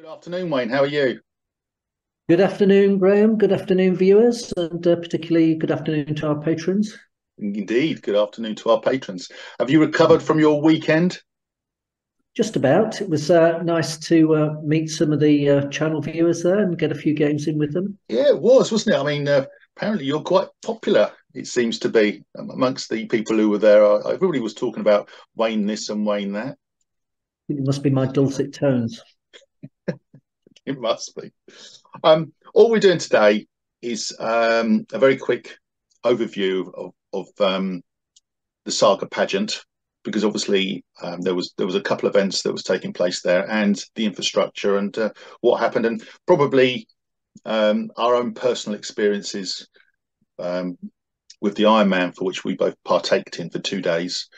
Good afternoon, Wayne. How are you? Good afternoon, Graham. Good afternoon, viewers, and uh, particularly good afternoon to our patrons. Indeed, good afternoon to our patrons. Have you recovered from your weekend? Just about. It was uh, nice to uh, meet some of the uh, channel viewers there and get a few games in with them. Yeah, it was, wasn't it? I mean, uh, apparently you're quite popular. It seems to be amongst the people who were there. Everybody was talking about Wayne this and Wayne that. It must be my dulcet tones. It must be. Um, all we're doing today is um, a very quick overview of, of um, the saga pageant because obviously um, there was there was a couple of events that was taking place there and the infrastructure and uh, what happened and probably um, our own personal experiences um, with the Ironman for which we both partaked in for two days.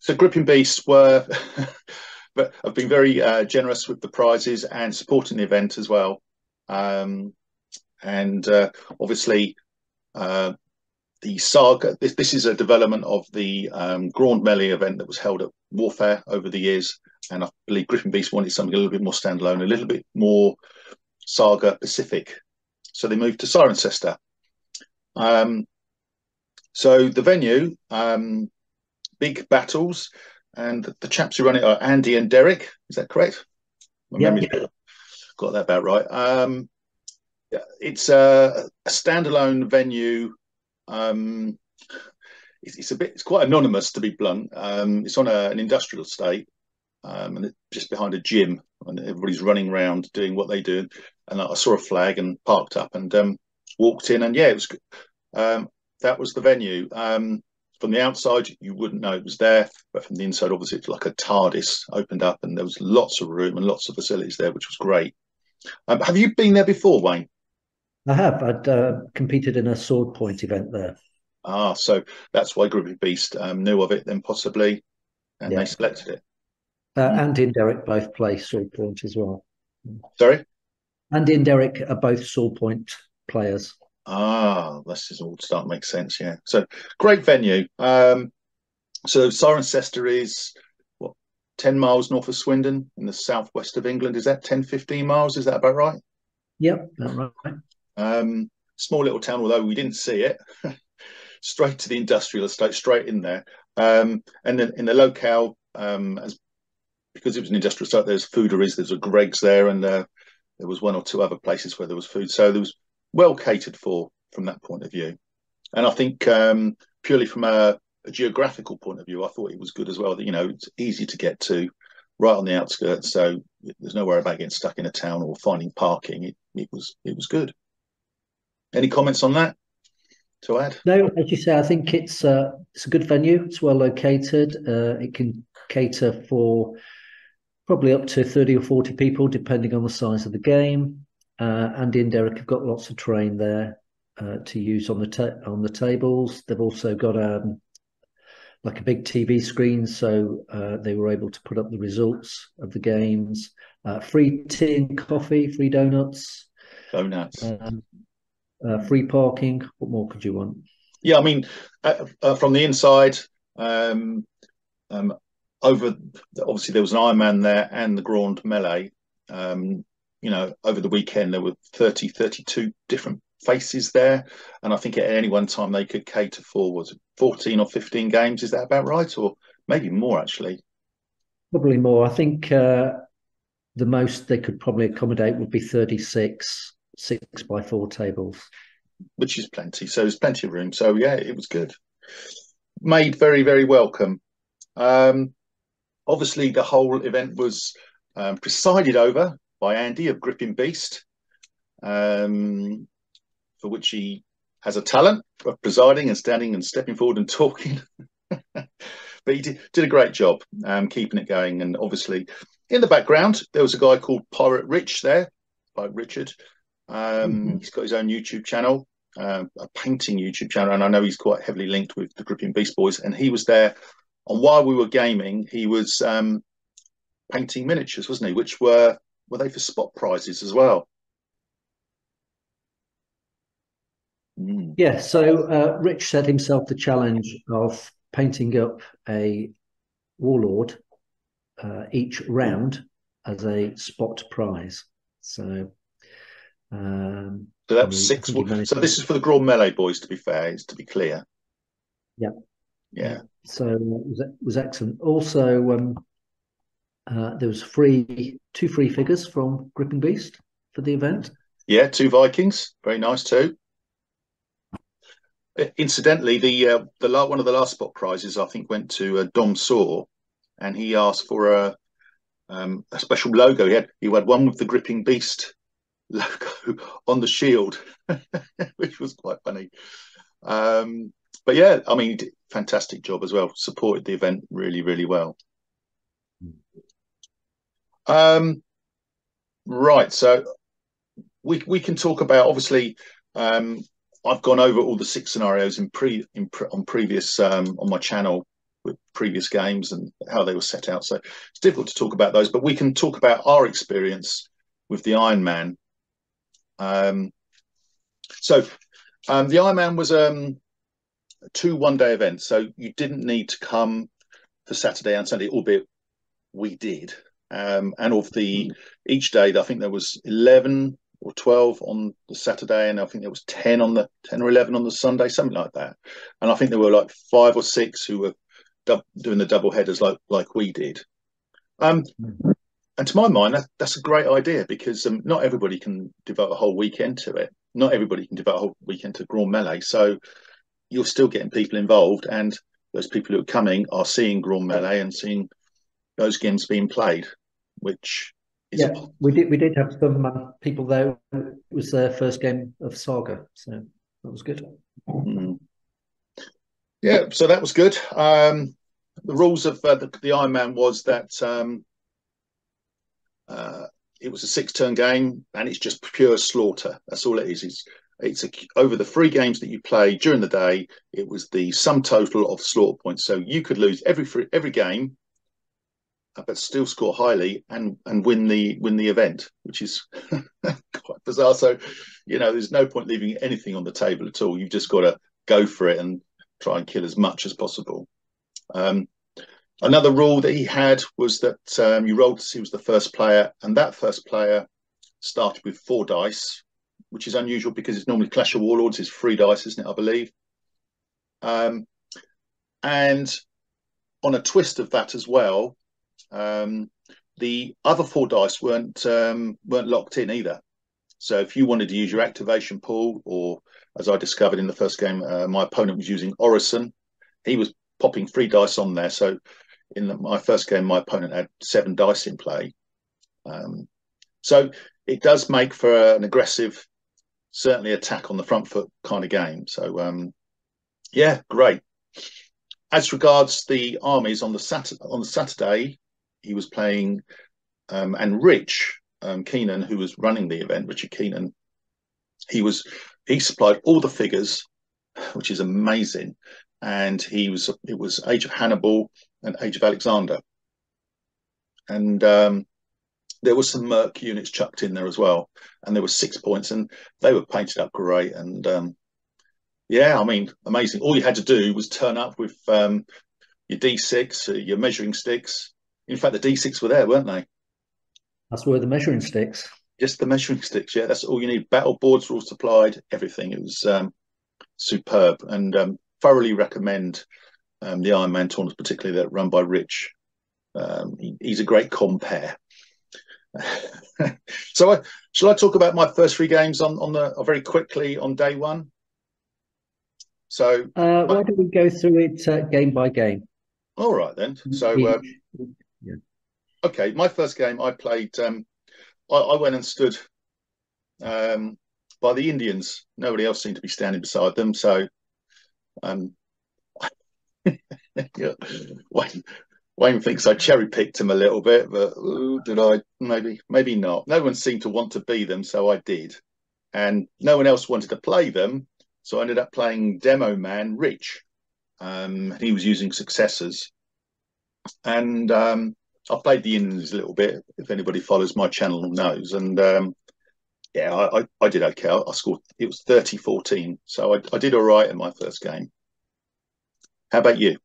So Gripping Beasts were but I've been very uh, generous with the prizes and supporting the event as well. Um, and uh, obviously, uh, the saga. This, this is a development of the um, Grand Melee event that was held at Warfare over the years, and I believe Gripping Beast wanted something a little bit more standalone, a little bit more saga specific. So they moved to Cirencester. Um, so the venue, um, big battles, and the, the, chaps who run it are Andy and Derek. Is that correct? yeah, yeah. Got that about right. Um, it's a, a, standalone venue. Um, it's, it's, a bit. It's quite anonymous, to be blunt. Um, it's on a, an industrial estate, um, and it's just behind a gym, and everybody's running around doing what they do. And I saw a flag and parked up and um, walked in, and yeah, it was. Um, that was the venue. Um, from the outside, you wouldn't know it was there, but from the inside, obviously, it's like a TARDIS opened up, and there was lots of room and lots of facilities there, which was great. Um, have you been there before, Wayne? I have. I'd uh, competed in a sword point event there. Ah, so that's why Gripping Beast um, knew of it, then possibly, and yeah. they selected it. Uh, mm. Andy and Derek both play sword point as well. Sorry, Andy and Derek are both sword point players. Ah, this is all start to make sense. Yeah. So great venue. Um, so Cirencester is what 10 miles north of Swindon in the southwest of England. Is that 10, 15 miles? Is that about right? Yep, that's right. Um, small little town, although we didn't see it. straight to the industrial estate, straight in there. Um, and then in the locale, um, as because it was an industrial site, there's Fooderies, there's a Greggs there, and uh, there was one or two other places where there was food. So there was well catered for from that point of view. And I think um, purely from a, a, geographical point of view, I thought it was good as well. That you know it's easy to get to, right on the outskirts, so there's no worry about getting stuck in a town or finding parking. It, it was it was good. Any comments on that to add? No, as you say, I think it's uh, it's a good venue. It's well located. Uh, it can cater for probably up to 30 or 40 people, depending on the size of the game. Uh, Andy and Derek have got lots of terrain there uh, to use on the ta- on the tables. They've also got um, like a big TV screen, so uh, they were able to put up the results of the games. Uh, free tea and coffee, free donuts, donuts, um, uh, free parking. What more could you want? Yeah, I mean, uh, from the inside, um, um, over obviously there was an Ironman there and the Grand Melee. Um, you know, over the weekend, there were 30, 32 different faces there. And I think at any one time they could cater for, was it 14 or 15 games? Is that about right? Or maybe more, actually? Probably more. I think uh, the most they could probably accommodate would be 36 six by four tables. Which is plenty. So there's plenty of room. So, yeah, it was good. Made very, very welcome. Um, obviously, the whole event was um, presided over by Andy of Gripping Beast, um, for which he has a talent of presiding and standing and stepping forward and talking. but he did, did, a great job um, keeping it going. And obviously, in the background, there was a guy called Pirate Rich there, by Richard. Um, mm-hmm. He's got his own YouTube channel, uh, a painting YouTube channel, and I know he's quite heavily linked with the Gripping Beast Boys. And he was there. And while we were gaming, he was um, painting miniatures, wasn't he? Which were were they for spot prizes as well? Mm. Yeah, so uh, Rich set himself the challenge of painting up a warlord uh, each round as a spot prize. So, um, so that was six. So this is for the Grand Melee boys. To be fair, is to be clear. Yeah. Yeah. So it was, it was excellent. Also, um, uh, there was free two free figures from Gripping Beast for the event. Yeah, two Vikings, very nice too. Incidentally, the uh, the one of the last spot prizes I think went to uh, Dom Saw, and he asked for a um, a special logo. He had he had one with the Gripping Beast logo on the shield, which was quite funny. Um, but yeah, I mean, fantastic job as well. Supported the event really, really well. Um, right. So we we can talk about obviously. Um, I've gone over all the six scenarios in pre, in pre on previous um, on my channel with previous games and how they were set out. So it's difficult to talk about those, but we can talk about our experience with the Iron Man. Um, so um, the Iron Man was um, two one day events, so you didn't need to come for Saturday and Sunday, albeit we did. Um, and of the each day, I think there was eleven or twelve on the Saturday, and I think there was ten on the ten or eleven on the Sunday, something like that. And I think there were like five or six who were doing the double headers like like we did. Um, and to my mind, that, that's a great idea because um, not everybody can devote a whole weekend to it. Not everybody can devote a whole weekend to Grand Melee. So you're still getting people involved, and those people who are coming are seeing Grand Melee and seeing those games being played, which yeah, we did we did have some uh, people there. It was their first game of Saga, so that was good. Mm. Yeah, so that was good. Um, the rules of uh, the, the Iron Man was that um, uh, it was a six-turn game, and it's just pure slaughter. That's all it is. It's it's a, over the three games that you play during the day. It was the sum total of slaughter points. So you could lose every every game, but still score highly and and win the win the event, which is quite bizarre. So, you know, there's no point leaving anything on the table at all. You've just got to go for it and try and kill as much as possible. Um, another rule that he had was that um, you rolled to see who was the first player, and that first player started with four dice which is unusual because it's normally Clash of Warlords is three dice, isn't it? I believe. Um, and on a twist of that as well, um, the other four dice weren't um, weren't locked in either. So if you wanted to use your activation pool, or as I discovered in the first game, uh, my opponent was using Orison, he was popping three dice on there. So in the, my first game, my opponent had seven dice in play. Um, so it does make for an aggressive certainly attack on the front foot kind of game. So um, yeah, great. As regards the armies on the Saturday, on the Saturday, he was playing, um, and Rich um, Keenan, who was running the event, Richard Keenan, he was he supplied all the figures, which is amazing, and he was it was Age of Hannibal and Age of Alexander, and um, there were some Merc units chucked in there as well, and there were six points, and they were painted up great. And um, yeah, I mean, amazing. All you had to do was turn up with um, your D6, uh, your measuring sticks. In fact, the D6 were there, weren't they? That's where the measuring sticks. Just the measuring sticks, yeah. That's all you need. Battle boards were all supplied, everything. It was um, superb, and um, thoroughly recommend um, the Iron Man tournament, particularly that run by Rich. Um, he, he's a great compare. so, I, shall I talk about my first three games on on the uh, very quickly on day one? So, uh, why don't we go through it uh, game by game? All right then. So, uh. Okay, my first game I played. Um, I, I went and stood um, by the Indians. Nobody else seemed to be standing beside them, so um. Wayne, Wayne thinks I cherry picked him a little bit, but ooh, did I? Maybe, maybe not. No one seemed to want to be them, so I did. And no one else wanted to play them, so I ended up playing Demo Man Rich. Um, he was using successors. And um, I played the Indians a little bit, if anybody follows my channel knows. And um, yeah, I, I, did okay. I scored, it was 30 14. So I, I did all right in my first game. How about you?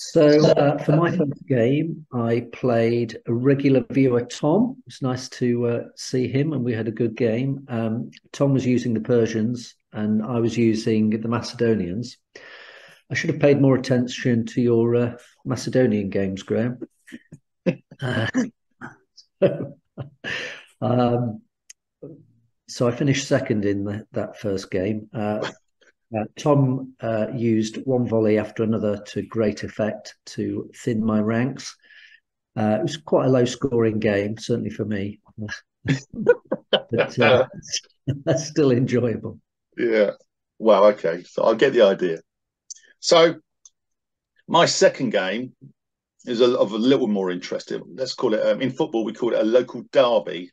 So uh, for my first game, I played a regular viewer, Tom. It's nice to uh, see him, and we had a good game. Um, Tom was using the Persians, and I was using the Macedonians. I should have paid more attention to your uh, Macedonian games, Graham. Uh, um, so I finished second in the, that first game. Uh, uh, Tom uh, used one volley after another to great effect to thin my ranks. Uh, it was quite a low scoring game, certainly for me, but uh, still enjoyable. Yeah. Wow. Okay. So I get the idea. So my second game is a, of a little more interesting. Let's call it um, in football we call it a local derby,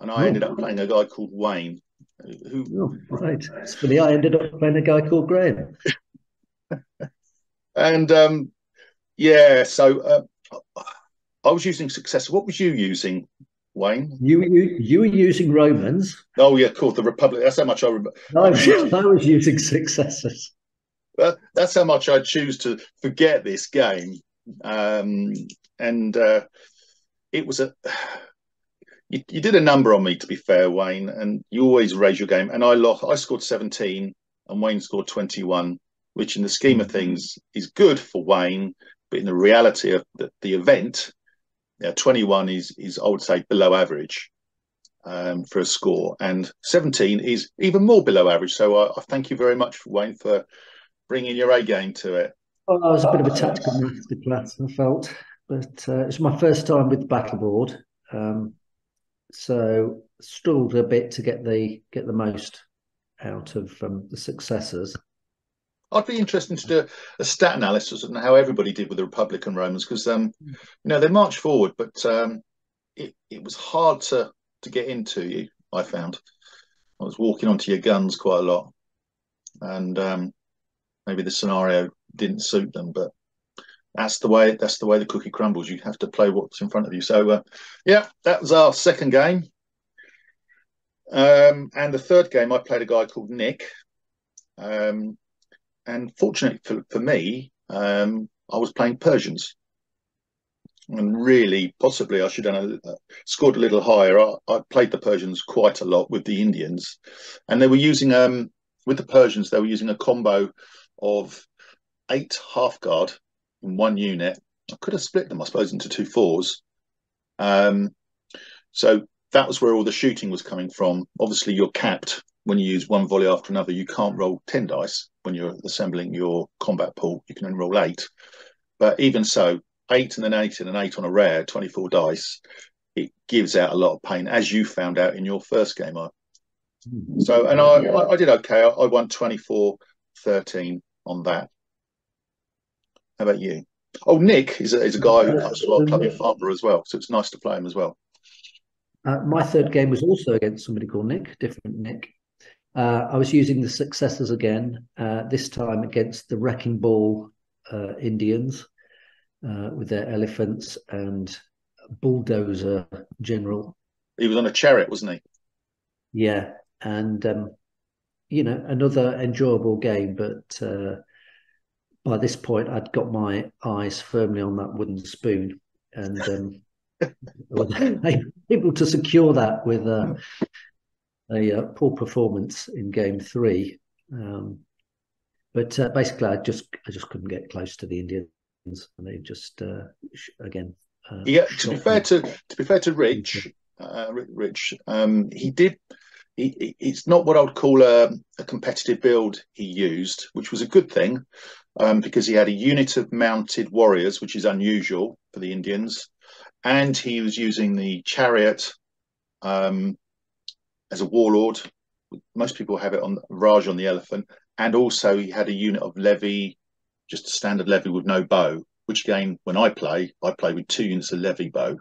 and I oh. ended up playing a guy called Wayne. Who, oh, right. For the I ended up playing a guy called Graham. and um, yeah, so uh, I was using success. What was you using, Wayne? You you you were using Romans. Oh yeah, cool. The Republic. That's how much I remember. I was, I was using successors. But that's how much I choose to forget this game. Um, and uh, it was a you, you, did a number on me to be fair, Wayne, and you always raise your game. And I lost. I scored seventeen, and Wayne scored twenty-one, which in the scheme of things is good for Wayne, but in the reality of the, the event, yeah, twenty-one is is I would say below average um, for a score, and seventeen is even more below average. So I, I thank you very much, Wayne, for bringing your A game to it. Well, that was a bit of a tactical masterclass, I felt, but uh, it's my first time with the battle board. Um, so struggled a bit to get the get the most out of um, the successors. I'd be interested to do a stat analysis on how everybody did with the Republican Romans because um, you know they marched forward, but um, it it was hard to to get into. You, I found I was walking onto your guns quite a lot, and um, maybe the scenario didn't suit them, but that's the way that's the way the cookie crumbles. You have to play what's in front of you. So uh, yeah, that was our second game. Um, and the third game, I played a guy called Nick. Um, and fortunately for, for me, um, I was playing Persians. And really, possibly, I should have uh, scored a little higher. I, I, played the Persians quite a lot with the Indians, and they were using um with the Persians. They were using a combo of eight Hearthguard in one unit. I could have split them, I suppose, into two fours. Um, so that was where all the shooting was coming from. Obviously, you're capped when you use one volley after another. You can't roll 10 dice when you're assembling your combat pool. You can only roll eight. But even so, eight and then eight and an eight on a rare, 24 dice, it gives out a lot of pain, as you found out in your first game. I, so, and I, I, I did okay. I, I won 24 13 on that. How about you? Oh, Nick is a, is a guy who comes to our club in Farnborough as well, so it's nice to play him as well. Uh, my third game was also against somebody called Nick, different Nick. Uh, I was using the successors again, uh, this time against the Wrecking Ball uh, Indians uh, with their elephants and bulldozer general. He was on a chariot, wasn't he? Yeah, and um, you know another enjoyable game, but uh, by this point, I'd got my eyes firmly on that wooden spoon and um, able to secure that with a, a, a, poor performance in game three. Um, but uh, basically, I just I just couldn't get close to the Indians, and they just uh, again. Uh, yeah, to be fair to to be fair to Rich, uh, Rich, um, he did he, it's not what I would call a, a, competitive build he used, which was a good thing um, because he had a unit of mounted warriors, which is unusual for the Indians, and he was using the chariot um, as a warlord. Most people have it on Raj on the elephant, and also he had a unit of levy, just a standard levy with no bow. Which again, when I play, I play with two units of levy bow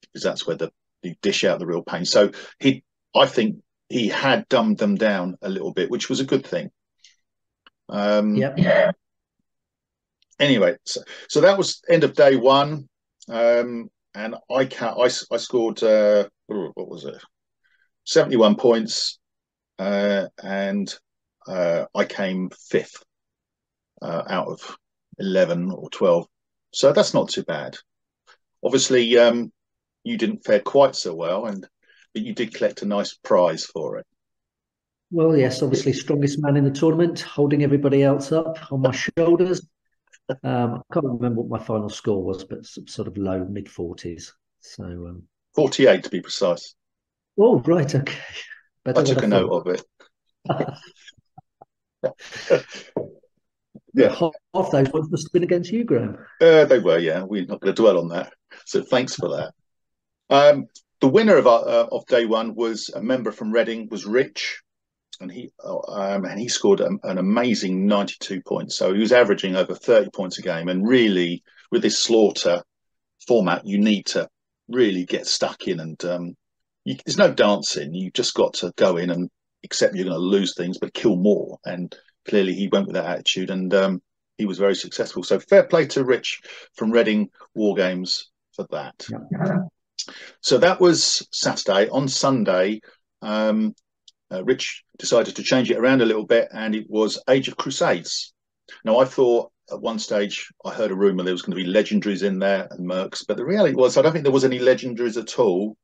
because that's where the you dish out the real pain. So he, I think, he had dumbed them down a little bit, which was a good thing. Um, yeah anyway, so, so, that was end of day one, um, and I ca- I, I scored uh, what was it, seventy one points, uh, and uh, I came fifth uh, out of eleven or twelve So that's not too bad. Obviously, um, you didn't fare quite so well, and but you did collect a nice prize for it. Well, yes, obviously strongest man in the tournament, holding everybody else up on my shoulders. Um, I can't remember what my final score was, but sort of low mid forties. So um, forty-eight to be precise. Oh, right, okay. Better I took a note of it. yeah, half, half those ones must have been against you, Graham. Uh, they were, yeah. We're not going to dwell on that. So thanks for that. Um, the winner of uh, of day one was a member from Reading, was Rich, and he um, and he scored a, an amazing 92 points. So he was averaging over 30 points a game, and really with this slaughter format, you need to really get stuck in, and um, you, there's no dancing. You just got to go in and accept you're going to lose things, but kill more. And clearly, he went with that attitude, and um, he was very successful. So fair play to Rich from Reading War Games for that. So that was Saturday. On Sunday, um, uh, Rich decided to change it around a little bit, and it was Age of Crusades. Now, I thought at one stage I heard a rumor there was going to be legendaries in there and mercs, but the reality was I don't think there was any legendaries at all,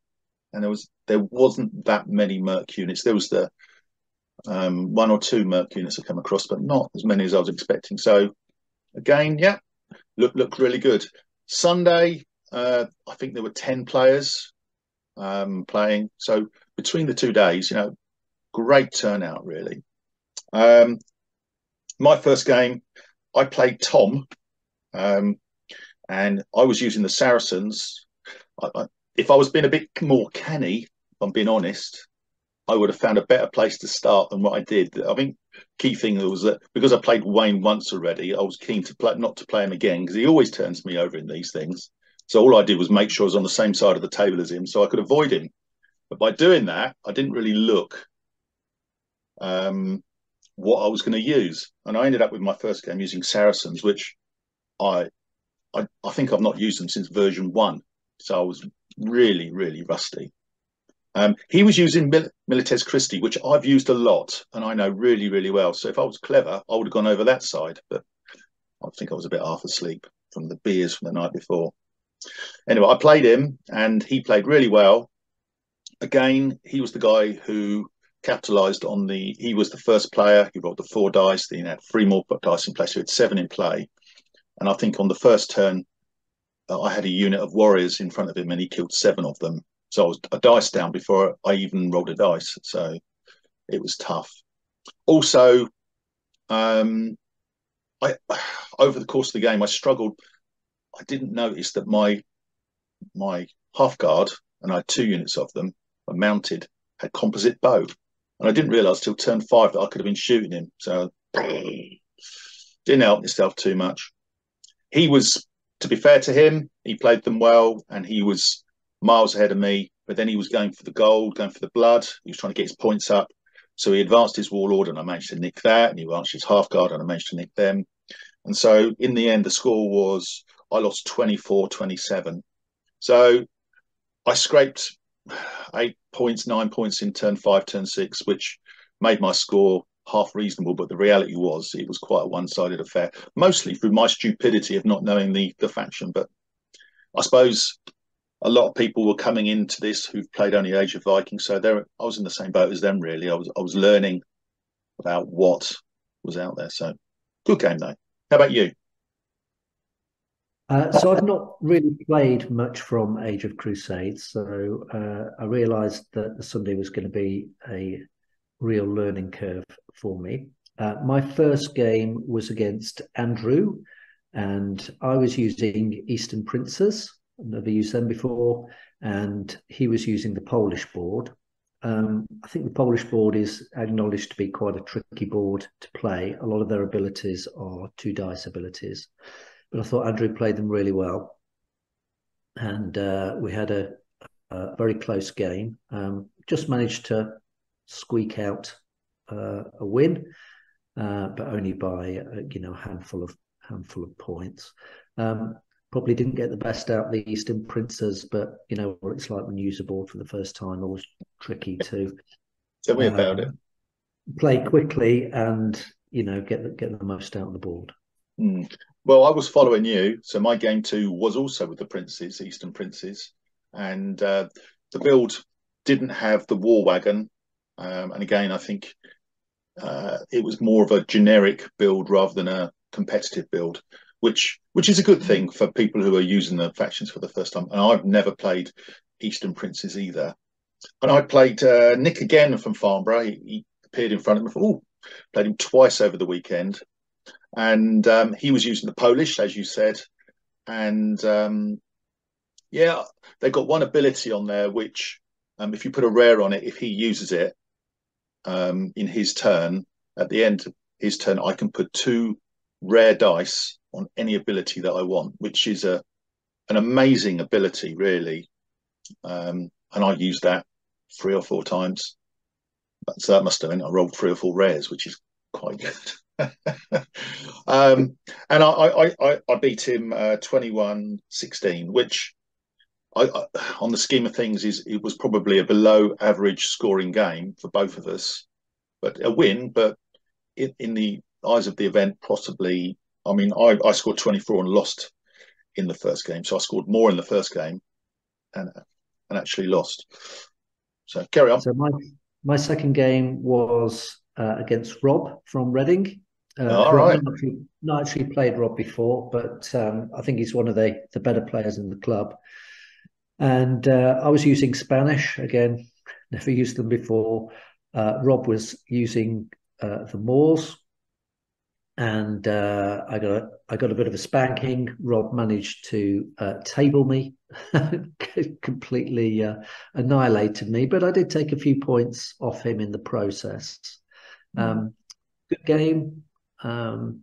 and there was there wasn't that many merc units. There was the um, one or two merc units I come across, but not as many as I was expecting. So again, yeah, look looked really good. Sunday, uh, I think there were ten players um, playing. So between the two days, you know, great turnout really. Um, my first game, I played Tom, um, and I was using the Saracens. I, I, if I was being a bit more canny, I'm being honest, I would have found a better place to start than what I did. I think key thing was that because I played Wayne once already, I was keen to play not to play him again because he always turns me over in these things. So all I did was make sure I was on the same side of the table as him, so I could avoid him. But by doing that, I didn't really look um, what I was going to use, and I ended up with my first game using Saracens, which I, I, I think I've not used them since version one. So I was really, really rusty. Um, he was using Mil- Milites Christi, which I've used a lot and I know really, really well. So if I was clever, I would have gone over that side. But I think I was a bit half asleep from the beers from the night before. Anyway, I played him and he played really well. Again, he was the guy who capitalized on the. He was the first player. He rolled the four dice. Then he had three more dice in play, so he had seven in play. And I think on the first turn, uh, I had a unit of warriors in front of him, and he killed seven of them. So I was a dice down before I even rolled a dice. So it was tough. Also, um, I over the course of the game, I struggled. I didn't notice that my my Hearthguard, and I had two units of them, were mounted, had composite bow, and I didn't realise till turn five that I could have been shooting him. So didn't help himself too much. He was, to be fair to him, he played them well, and he was miles ahead of me. But then he was going for the gold, going for the blood. He was trying to get his points up. So he advanced his warlord, and I managed to nick that. And he advanced his Hearthguard, and I managed to nick them. And so in the end, the score was I lost 24 27. So I scraped eight points, nine points in turn five, turn six, which made my score half reasonable. But the reality was it was quite a one sided affair, mostly through my stupidity of not knowing the, the faction. But I suppose a lot of people were coming into this who've played only Age of Vikings, so there I was in the same boat as them. Really, I was I was learning about what was out there. So good game though. How about you? Uh, so I've not really played much from Age of Crusades. So uh, I realised that the Sunday was going to be a real learning curve for me. Uh, my first game was against Andrew, and I was using Eastern Princes. I've never used them before, and he was using the Polish board. Um, I think the Polish board is acknowledged to be quite a tricky board to play. A lot of their abilities are two dice abilities, but I thought Andrew played them really well, and uh, we had a, a, very close game. Um, just managed to squeak out uh, a win, uh, but only by uh, you know a handful of handful of points. Um, probably didn't get the best out of the Eastern Princes, but you know what it's like when you use a board for the first time. Always tricky to tell me about it. Play quickly and you know get the, get the most out of the board. Mm. Well, I was following you, so my game two was also with the Princes, Eastern Princes, and uh, the build didn't have the war wagon, um, and again, I think uh, it was more of a generic build rather than a competitive build, which which is a good thing for people who are using the factions for the first time. And I've never played Eastern Princes either. And I played uh, Nick again from Farnborough. He, he, appeared in front of me. Oh, played him twice over the weekend, and um, he was using the Polish, as you said, and um, yeah, they've got one ability on there which, um, if you put a rare on it, if he uses it um, in his turn, at the end of his turn, I can put two rare dice on any ability that I want, which is a an amazing ability, really. Um, and I used that three or four times. So that must have been I rolled three or four rares, which is quite good. um, and I, I, I, I, beat him uh, 21-16, which I, I, on the scheme of things is it was probably a below average scoring game for both of us, but a win. But in, in the eyes of the event, possibly. I mean, I, I scored 24 and lost in the first game, so I scored more in the first game, and and actually lost. So carry on. So my my second game was uh, against Rob from Reading. Uh, All right. Not actually, not actually, played Rob before, but um, I think he's one of the the better players in the club. And uh, I was using Spanish again. Never used them before. Uh, Rob was using uh, the Moors, and uh, I got a, I got a bit of a spanking. Rob managed to uh, table me, completely uh, annihilated me, but I did take a few points off him in the process. Mm. Um, good game. Um,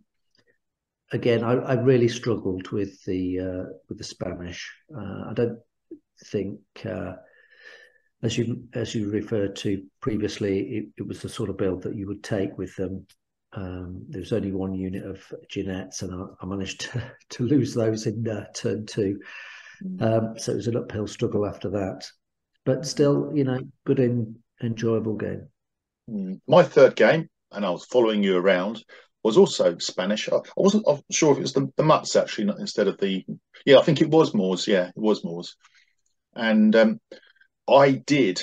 again, I, I, really struggled with the uh, with the Spanish. Uh, I don't think. Uh, as you as you referred to previously, it, it was the sort of build that you would take with them um, there was only one unit of Jinetes, and I, I managed to, to, lose those in uh, turn two. Mm. Um, so it was an uphill struggle after that. But still, you know, good and enjoyable game. Mm. My third game, and I was following you around, was also Spanish. I, wasn't sure if it was the, the Mutts actually, instead of the. Yeah, I think it was Moors. Yeah, it was Moors. And um, I did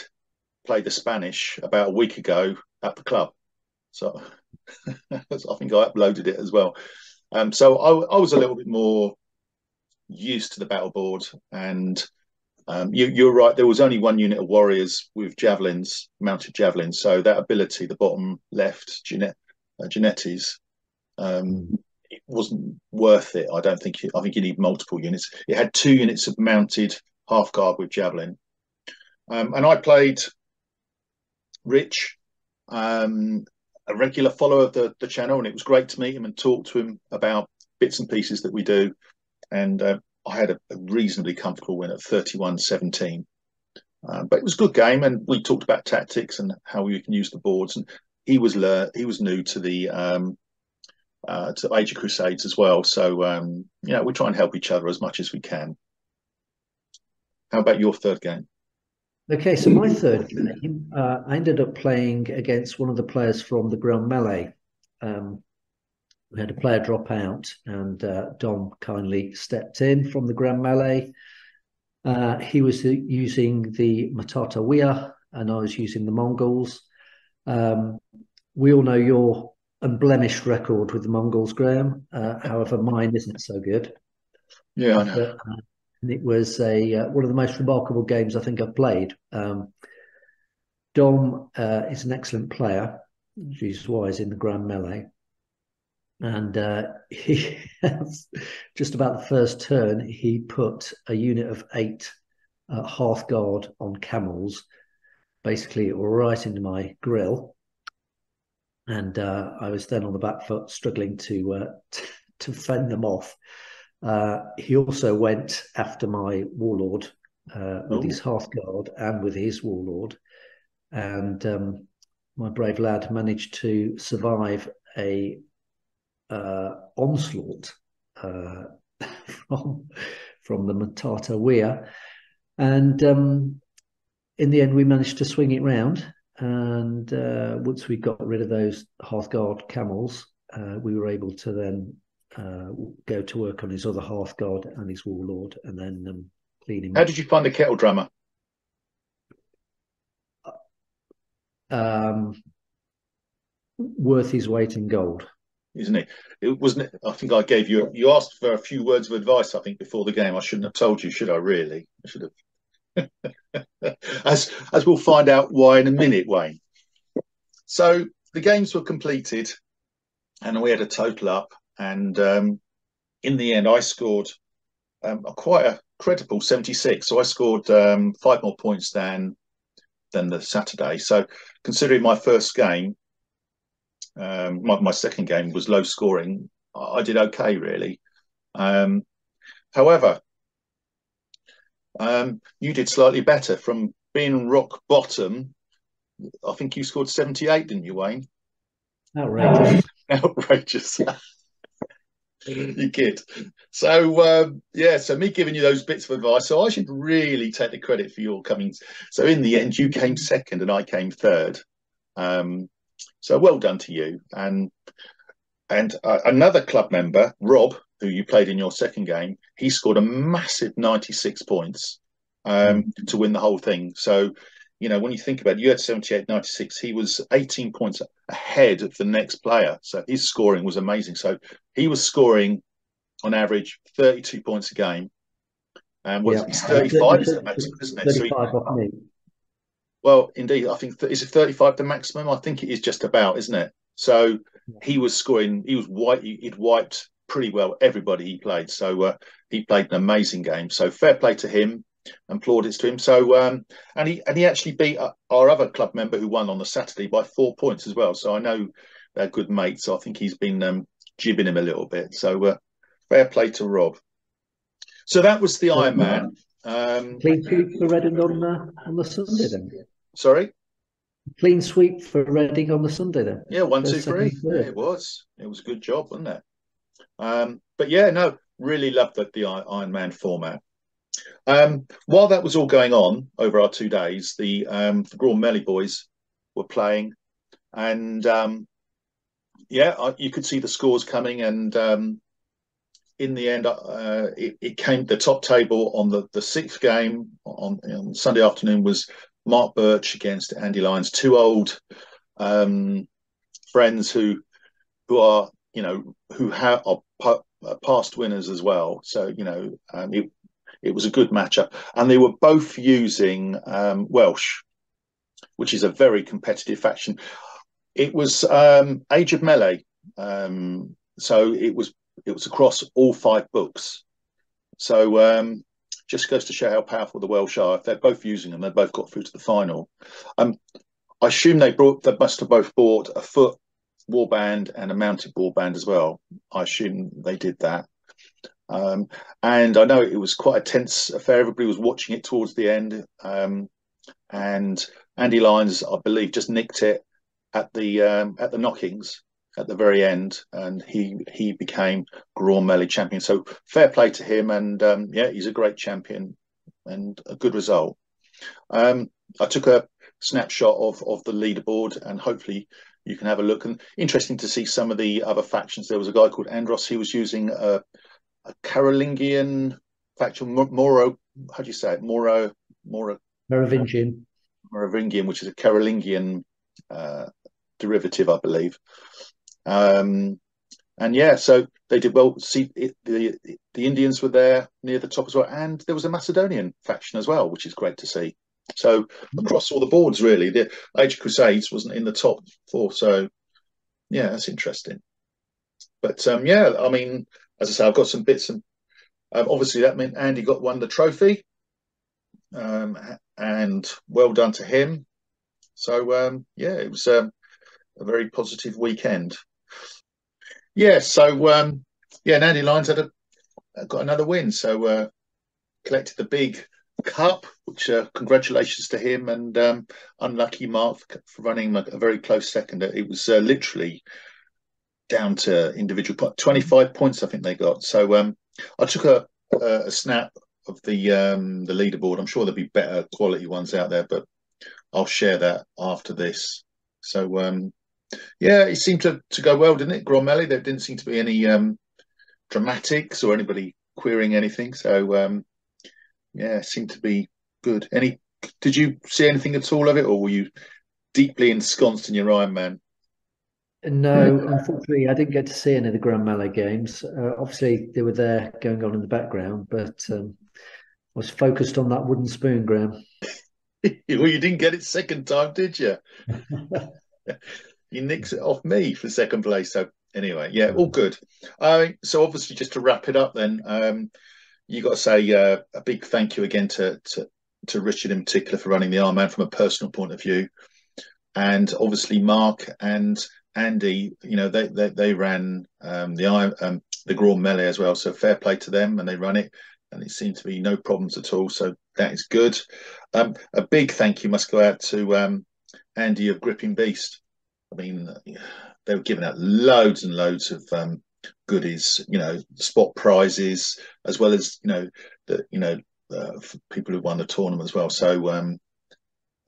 play the Spanish about a week ago at the club. So I think I uploaded it as well. Um, so I, I, was a little bit more used to the battle board, and um, you, are right. There was only one unit of warriors with javelins, mounted javelins. So that ability, the bottom left, Genet, uh, Genetti's, um, it wasn't worth it. I don't think. I think you need multiple units. It had two units of mounted Hearthguard with javelin, um, and I played Rich. Um, a regular follower of the, the channel, and it was great to meet him and talk to him about bits and pieces that we do. And uh, I had a, a, reasonably comfortable win at 31 17. Uh, but it was a good game, and we talked about tactics and how we can use the boards. And he was lear- he was new to the um, uh, to Age of Crusades as well. So um, you know, we try and help each other as much as we can. How about your third game? Okay, so my third game, uh, I ended up playing against one of the players from the Grand Melee. Um, we had a player drop out, and uh, Dom kindly stepped in from the Grand Melee. Uh, he was using the Mutatawwi'a, and I was using the Mongols. Um, we all know your unblemished record with the Mongols, Graham. Uh, however, mine isn't so good. Yeah, I know. But, uh, and it was a uh, one of the most remarkable games I think I've played. Um, Dom uh, is an excellent player. He's wise in the grand melee, and uh, he just about the first turn he put a unit of eight uh, Hearthguard on camels, basically right into my grill, and uh, I was then on the back foot, struggling to uh, to fend them off. Uh, he also went after my warlord uh, with oh. his Hearthguard and with his warlord, and um, my brave lad managed to survive a uh, onslaught uh, from from the Mutatawwi'a, and um, in the end we managed to swing it round. And uh, once we got rid of those Hearthguard camels, we were able to then uh, go to work on his other Hearthguard and his warlord, and then um, clean him. How up. did you find the kettle drummer? Um, worth his weight in gold. Isn't it? It wasn't. It, I think I gave you. You asked for a few words of advice. I think before the game. I shouldn't have told you, should I? Really? I should have. as as we'll find out why in a minute, Wayne. So the games were completed, and we had a total up. And um, in the end, I scored um, a quite a credible seventy-six. So I scored um, five more points than than the Saturday. So considering my first game, um, my, my, second game was low scoring. I, did okay, really. Um, however, um, you did slightly better from being rock bottom. I think you scored 78, didn't you, Wayne? Outrageous. Outrageous. you kid. So um, yeah, so me giving you those bits of advice. So I should really take the credit for your coming. So in the end, you came second and I came third. Um, so well done to you. And and uh, another club member, Rob, who you played in your second game, he scored a massive 96 points um, mm. to win the whole thing. So, you know, when you think about it, you had 78, 96, he was 18 points ahead of the next player. So his scoring was amazing. So he was scoring on average 32 points a game. And was yeah. 35 is the maximum, isn't it? 35 so off me. Well, indeed, I think th- is it 35 the maximum? I think it is just about, isn't it? So he was scoring. He was white. He'd wiped pretty well everybody he played. So uh, he played an amazing game. So fair play to him and plaudits to him. So um, and he and he actually beat uh, our other club member who won on the Saturday by four points as well. So I know they're good mates. So I think he's been um, jibbing him a little bit. So uh, fair play to Rob. So that was the Iron Man. Um, Clean sweep for Reading on uh, on the Sunday then. Sorry. Clean sweep for Reading on the Sunday then. Yeah, one, two, three. Yeah, it was. It was a good job, wasn't it? Um, but yeah, no, really loved the, the Iron Man format. Um, while that was all going on over our two days, the um, the Grand Melee boys were playing, and um, yeah, I, you could see the scores coming. And um, in the end, uh, it, it, came the top table on the, the sixth game on, on Sunday afternoon was Mark Birch against Andy Lyons, two old um, friends who who are you know who have are past winners as well. So you know um, it it was a good matchup, and they were both using um, Welsh, which is a very competitive faction. It was um, Age of Melee, um, so it was it was across all five books. So um, just goes to show how powerful the Welsh are. If they're both using them, they both got through to the final. Um, I assume they brought they must have both bought a foot warband and a mounted warband as well. I assume they did that. Um, and I know it was quite a tense affair. Everybody was watching it towards the end. Um, and Andy Lyons, I believe, just nicked it at the um, at the knockings at the very end, and he he became Grand Melee champion. So fair play to him, and um, yeah, he's a great champion and a good result. Um, I took a snapshot of of the leaderboard, and hopefully you can have a look. And interesting to see some of the other factions. There was a guy called Andros. He was using a, a Carolingian faction, Moro. How do you say it? Moro, Moro. Merovingian. Merovingian, which is a Carolingian uh, derivative, I believe. Um, and yeah, so they did well. See, it, the the Indians were there near the top as well, and there was a Macedonian faction as well, which is great to see. So across all the boards, really, the Age of Crusades wasn't in the top four. So yeah, that's interesting. But um, yeah, I mean, as I say, I've got some bits, and um, obviously that meant Andy got won the trophy, um, and well done to him. So um, yeah, it was um, a very positive weekend. Yeah, so um, yeah, Andy Lyons had a got another win, so uh, collected the big cup, which uh, congratulations to him, and um, unlucky Mark for running a, a, very close second. It was uh, literally down to individual point, 25 points, I think they got. So um, I took a, a, snap of the um, the leaderboard. I'm sure there'll be better quality ones out there, but I'll share that after this. So um, yeah, it seemed to, to go well, didn't it, Grand Melee? There didn't seem to be any um, dramatics or anybody querying anything. So um, yeah, seemed to be good. Any? Did you see anything at all of it, or were you deeply ensconced in your Ironman? No, unfortunately, I didn't get to see any of the Grand Melee games. Uh, obviously, they were there going on in the background, but um, I was focused on that wooden spoon, Graham. well, you didn't get it second time, did you? you nicked it off me for second place. So anyway, yeah, all good. Uh, so obviously, just to wrap it up, then um, you got to say uh, a big thank you again to, to to Richard in particular for running the Ironman from a personal point of view, and obviously Mark and Andy. You know they they, they ran um, the um, the Grand Melee as well. So fair play to them, and they run it, and it seemed to be no problems at all. So that is good. Um, a big thank you must go out to um, Andy of Gripping Beast. I mean, they were giving out loads and loads of um, goodies, you know, spot prizes, as well as you know the you know uh, for people who won the tournament as well. So um,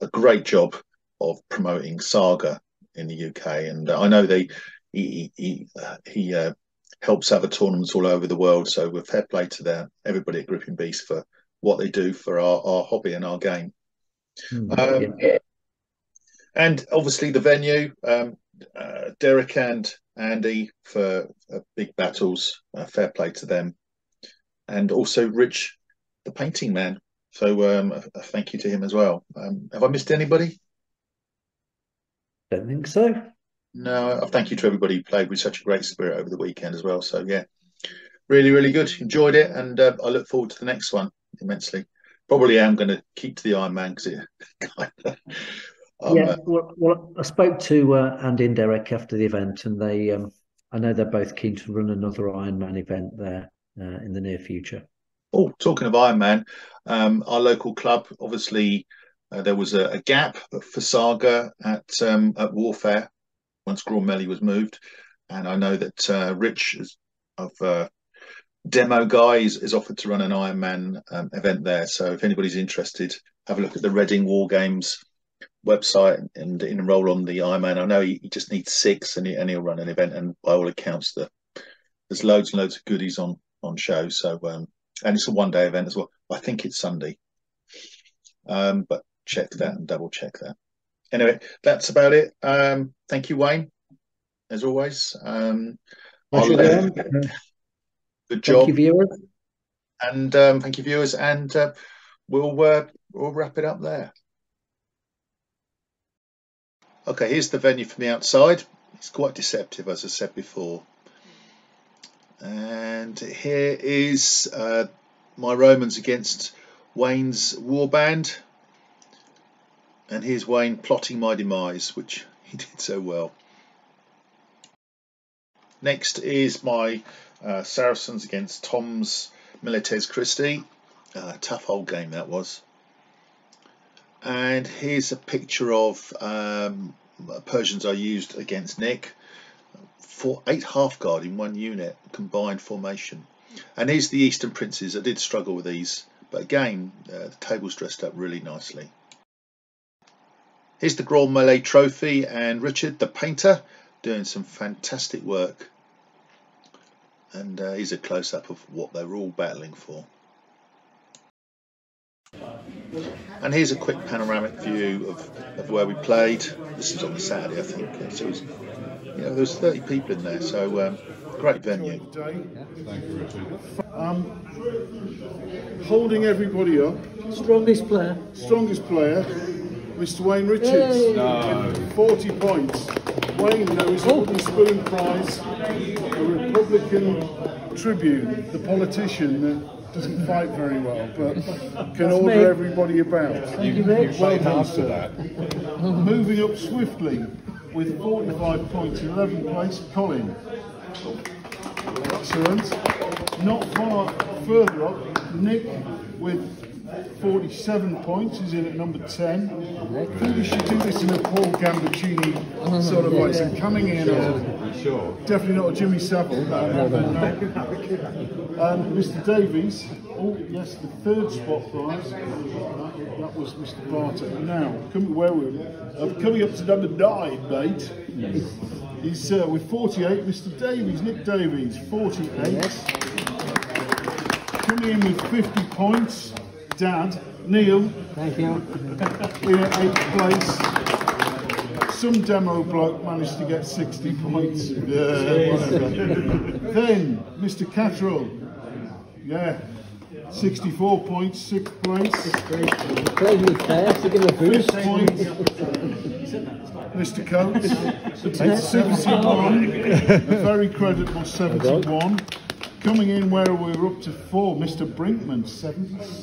a great job of promoting Saga in the UK, and uh, I know they he he uh, he uh, helps other tournaments all over the world. So we're fair play to them, everybody at Gripping Beast for what they do for our, our hobby and our game. Mm, um, yeah. And obviously the venue, um, uh, Derek and Andy for uh, big battles. Uh, fair play to them, and also Rich, the painting man. So um, a, thank you to him as well. Um, have I missed anybody? Don't think so. No, thank you to everybody who played with such a great spirit over the weekend as well. So yeah, really, really good. Enjoyed it, and uh, I look forward to the next one immensely. Probably am going to keep to the Iron Man because it kind of um, yeah, well, well, I spoke to uh, Andy and Derek after the event, and they, um, I know they're both keen to run another Ironman event there uh, in the near future. Oh, talking of Ironman, um, our local club, obviously, uh, there was a, a, gap for Saga at um, at Warfare once Grand was moved, and I know that uh, Rich is, of uh, Demo Guy is, is, offered to run an Ironman um, event there. So if anybody's interested, have a look at the Reading War Games website and enroll on the Ironman. I know he, he just needs six, and, he, and he'll run an event. And by all accounts, the, there's loads and loads of goodies on on show. So um, and it's a one day event as well. I think it's Sunday, um, but check that and double check that. Anyway, that's about it. Um, thank you, Wayne, as always. Um, good job. Thank you, viewers. And um, thank you, viewers. And uh, we'll uh, we'll wrap it up there. Okay, here's the venue from the outside. It's quite deceptive, as I said before. And here is uh, my Romans against Wayne's warband. And here's Wayne plotting my demise, which he did so well. Next is my uh, Saracens against Tom's Militares Christi. Uh, tough old game that was and here's a picture of um, Persians I used against Nick for eight Hearthguard in one unit combined formation. And here's the Eastern Princes. I did struggle with these but again uh, the table's dressed up really nicely. Here's the Grand Melee trophy and Richard the painter doing some fantastic work. And uh, here's a close-up of what they're all battling for and here's a quick panoramic view of, of where we played. This is on the Saturday, I think. So was, you know, there was 30 people in there, so um, great venue. Thank you, Richard. Um, holding everybody up. Strongest player. Strongest player, Mr. Wayne Richards. No. 40 points. Wayne, though, is holding Spoon Prize, the Republican Tribune, the politician doesn't fight very well, but can That's order me. everybody about. Thank you, Rich. Well done, after that. Moving up swiftly with 45 points, 11th place, Colin. Excellent. Not far further up, Nick with 47 points. is in at number 10. I think we should do this in a Paul Gambaccini sort of way. So coming in, or sure. definitely not a Jimmy Savile. No, no, no. And Mr. Davies, oh yes, the third spot prize. That was Mr. Barter. Now, coming where we uh, coming up to number nine, mate. Yes. He's uh, with 48, Mr. Davies, Nick Davies, 48. Yes. Coming in with 50 points, Dad, Neil, Thank you. in at eighth place. Some demo bloke managed to get 60 points. Yeah, then, Mr. Cattrall, yeah, 64 points, sixth place. Played me to give a boost. Fifth point, Mr. Coates, 71, a very creditable 71. Coming in where we were up to four, Mr. Brinkman, 76.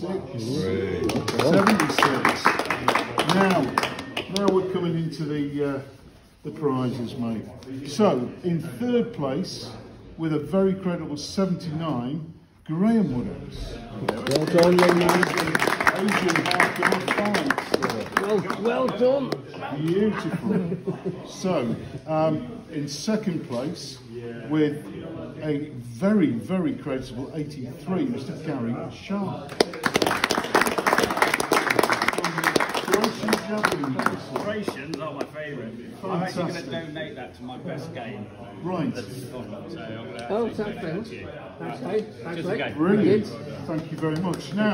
76. Now, now we're coming into the uh, the prizes, mate. So, in third place, with a very credible 79, Graham Woodhouse. Well done, young man. Asian half Well, well done. Beautiful. so, um, in second place, with a very, very creditable 83, Mr. Gary Sharp. Croatian javelin race. Operations are my favourite. I'm actually going to donate that to my best game. Right. So I'm going to Oh, actually thanks donate very much. you. Thanks, mate. Thanks, mate. Brilliant. Thank you very much. Now,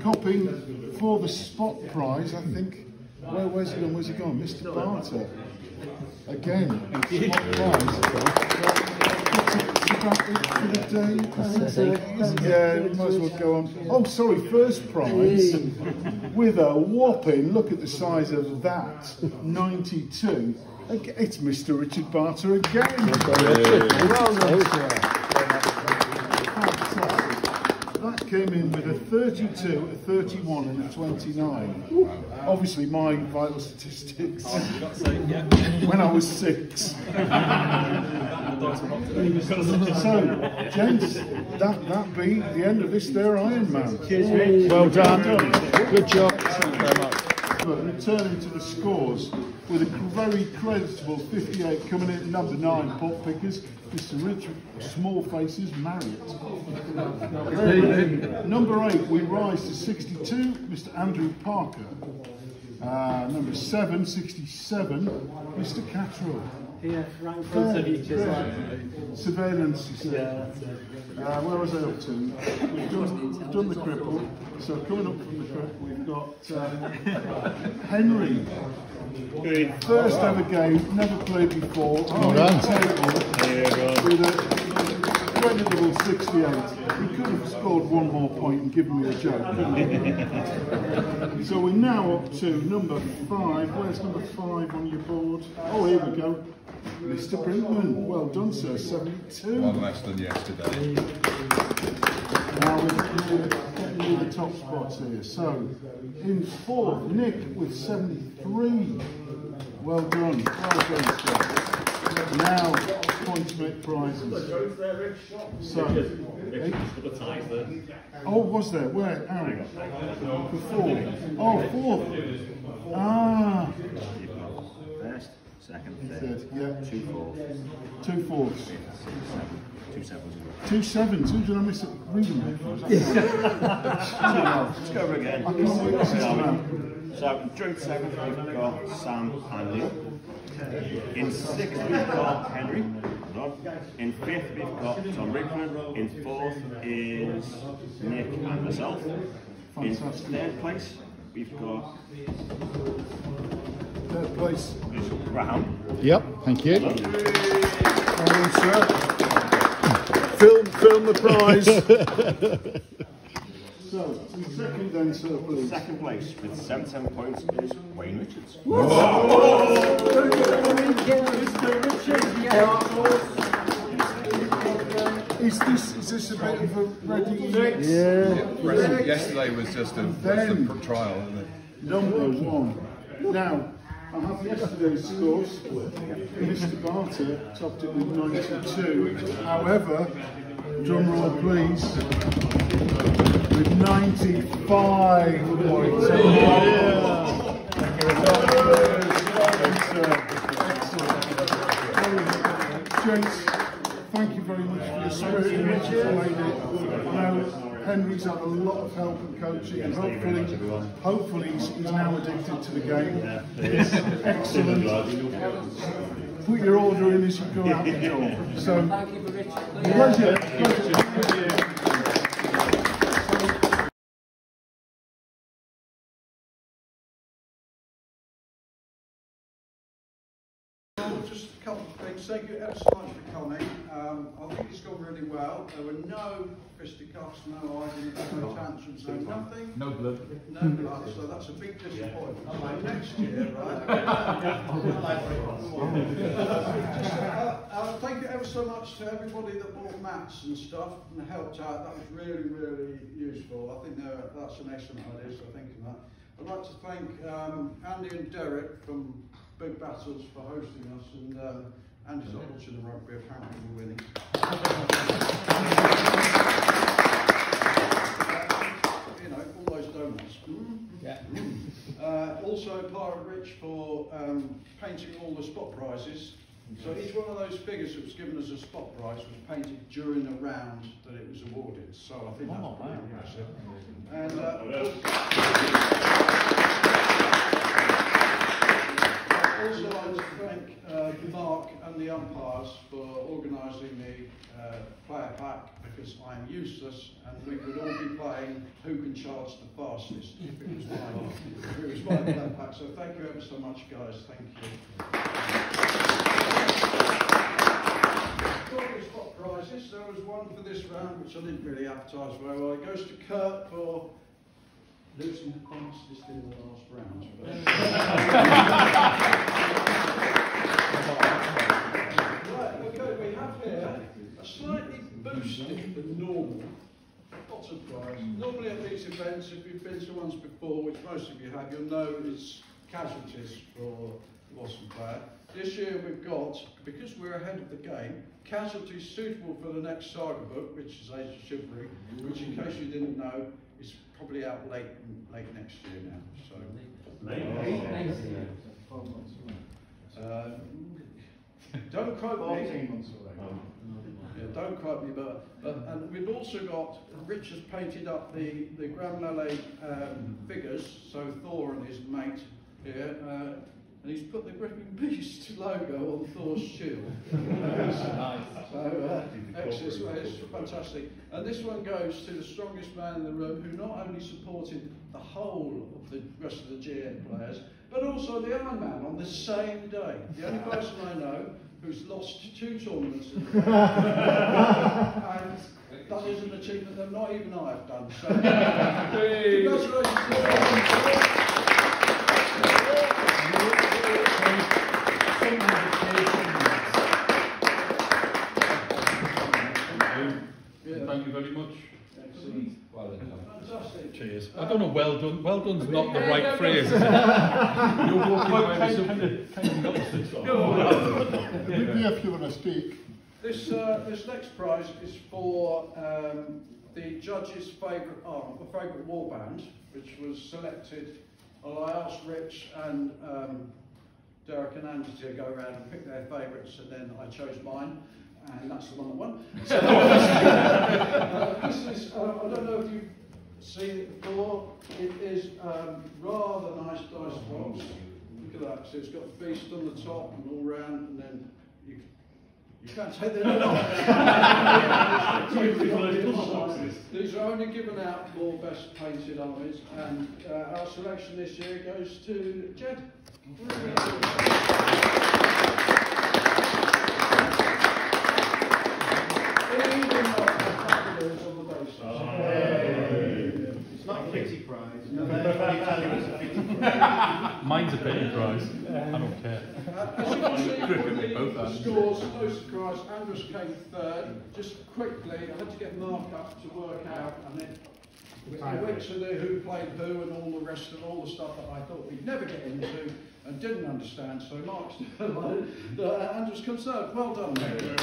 copying for the spot prize, I think. Where, where's he gone? Where's he gone? Mr. Barter. Again, spot prize. Is that it for the day? Yeah, we might as well go on. Oh, sorry, first prize with a whopping, look at the size of that, 92. It's Mr. Richard Barter again. Well done. That came in with a 32, a 31, and a 29. Obviously, my vital statistics when I was six. so, gents, that that be the end of this there Iron Man. Well done. Good job. Returning to the scores with a very creditable 58 coming in at number nine, pot pickers, Mr. Richard Small Faces Marriott. number eight, we rise to 62, Mr. Andrew Parker. Uh, number seven, 67, Mr. Cattrall. Yeah, rank Surveillance, you said. Uh, where was I up to? We've done, done the cripple. So coming up from the cripple, we've got uh, Henry. First ever game, never played before. on the table with a creditable 68. He could have scored one more point and given me a joke, so we're now up to number five. Where's number five on your board? Oh, here we go. Mr. Brinkman. Well done, sir. 72. One less than yesterday. Now we're getting near the top spots here. So, in fourth, Nick with 73. Well done. Well done, sir. Now, point to make prizes. So. Oh, was there? Where? How? Before. Oh, fourth. Ah, First, second, third. Yeah. two fourths, Two fourths. two sevens. Two sevens. Who did I miss it? Reading Let's go over again. I can't wait to see. So, joint seventh, we've got Sam and Neil. In sixth, we've got Henry. Hold. In fifth, we've got Tom Rickman. In fourth is Nick and myself. In third place, we've got Third place. Graham. Yep, thank you. Well done, sir. Film, film the prize. so, second then, sir, please. Second place with 77 points is Wayne Richards. Is this is this a bit of a ready? Yes- Yesterday was just a, Then- just a trial. Isn't it? Number one. Now, I have yesterday's scores. Mr. Barter topped it with 92. However, drum roll please, with 95 points. Excellent. Gents, thank you very much for your it. I Henry's had a lot of help and coaching, and hopefully, hopefully he's, he's now addicted to the game. Excellent. put your order in as you go out the door. So, pleasure. pleasure. Thank you ever so much for coming. Um, I think it's gone really well. There were no fisticuffs, no arguments, no tantrums, no nothing. No blood. No blood, so that's a big disappointment. So next year, right? Just, uh, uh, thank you ever so much to everybody that bought mats and stuff and helped out. That was really, really useful. I think that's an excellent idea, so thank you for that. I'd like to thank um, Andy and Derek from Big Battles for hosting us, and um, Andy's not watching the rugby, apparently we're winning. you know, all those donuts. Yeah. Uh, also, Pirate Rich for um, painting all the spot prizes. So each one of those figures that was given as a spot prize was painted during the round that it was awarded. So I think that's pretty impressive. And uh, I'd also like to thank uh, Mark and the umpires for organising the uh, player pack because I'm useless and we could all be playing who can charge the fastest if it was my, if it was my player pack. So thank you ever so much, guys. Thank you. Prizes, there was one for this round which I didn't really advertise very well. It goes to Kurt for losing the fastest in the last round. right, okay, we have here a slightly boosted than normal Not prize. Normally at these events, if you've been to ones before, which most of you have, you'll know it's casualties for loss and player. This year we've got, because we're ahead of the game, casualties suitable for the next saga book, which is Age of Chivalry, which in case you didn't know, is probably out late late next year now. So uh, don't quote me. Don't quote me, but, but and we've also got Rich has painted up the the Grand Melee um, figures. So Thor and his mate here. Uh, and he's put the Gripping Beast logo on Thor's shield. So, uh, well, it's fantastic. And this one goes to the strongest man in the room who not only supported the whole of the rest of the GM players, but also the Iron Man on the same day. The only person I know who's lost two tournaments and that is an achievement that not even I have done. So, congratulations. Yeah. Thank you very much. Excellent. Well done. Fantastic. Cheers. I don't know, well done. Well done's not the right phrase. You're walking away with something. Kind of Maybe if you want to speak. This, uh, this next prize is for um, the judge's favourite arm, the favourite warband, which was selected. Well, I asked Rich and um, Derek and Andy to go around and pick their favourites, and then I chose mine, and that's the one that won. So, uh, this is, uh, I don't know if you've seen it before, it is um, rather nice dice box. Look at that, so it's got beast on the top and all round, and then you you can't take them off. These are only given out for best painted armies, and uh, our selection this year goes to Jed. Even though the category is on the basis. It's not a pity prize. Mine's a petty prize. I don't care. Uh, As you can see from Cricket with both the hands. scores, no surprise, Andrews came third. Just quickly, I had to get Mark up to work out, and then we went to the who played who and all the rest of all the stuff that I thought we'd never get into and didn't understand. So Mark's uh, Andrews comes third. Well done, mate. He's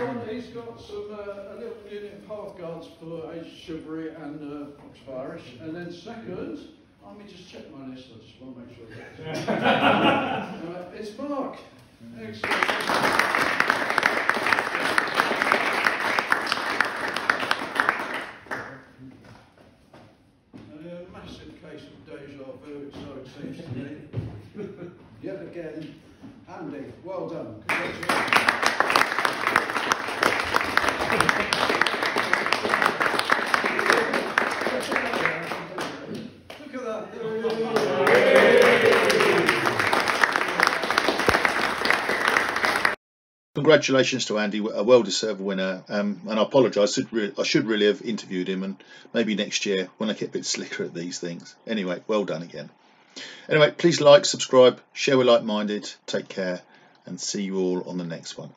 got- He's got some uh, a little unit of Hearthguards for Age Chivalry and uh, Fox Irish, and then second. Let me just check my list. I just want to make sure. uh, it's Mark. Excellent. A massive case of deja vu. So it seems to me. Yet again, Andy, well done. Congratulations to Andy, a well-deserved winner. Um, and I apologise. I should, really have interviewed him, and maybe next year when I get a bit slicker at these things. Anyway, well done again. Anyway, please like, subscribe, share with like-minded. Take care, and see you all on the next one.